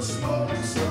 the smoke,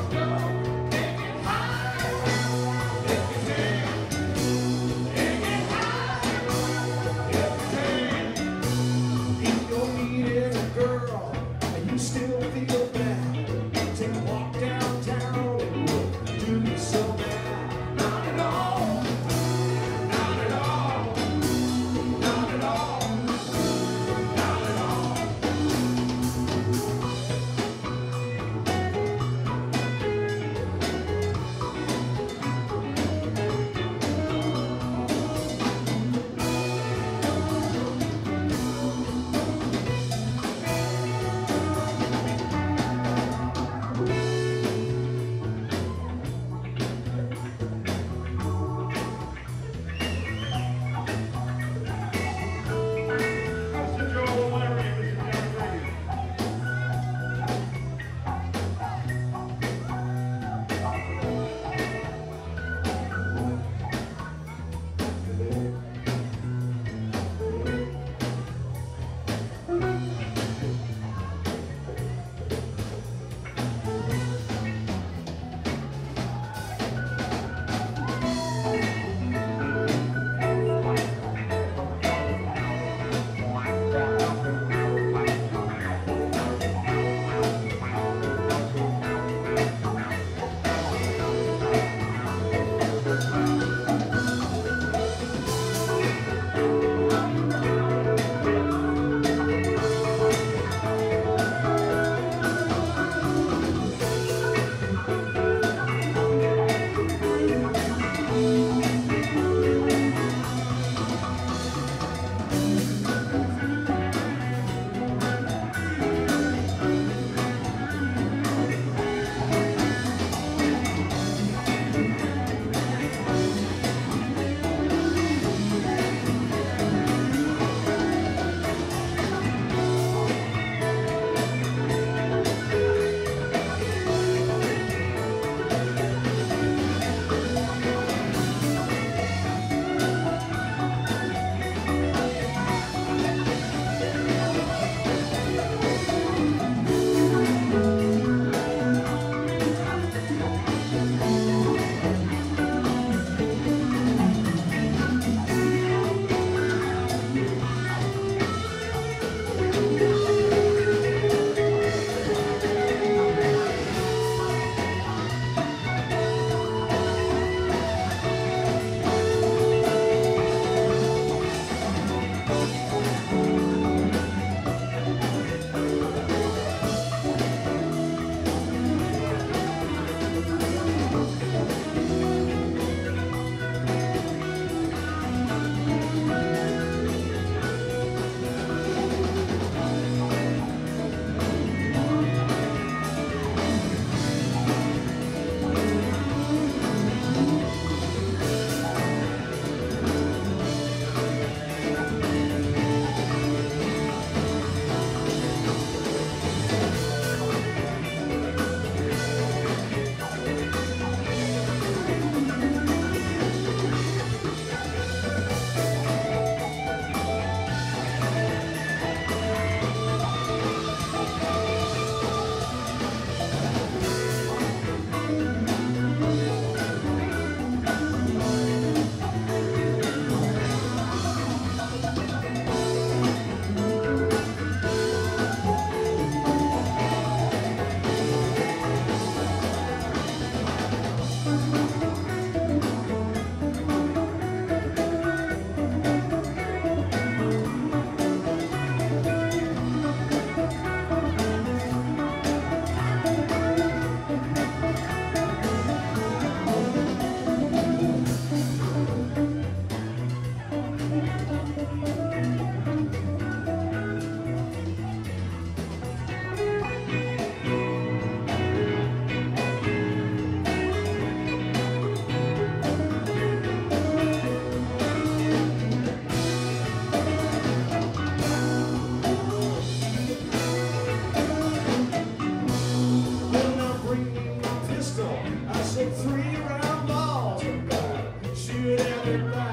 Thank you.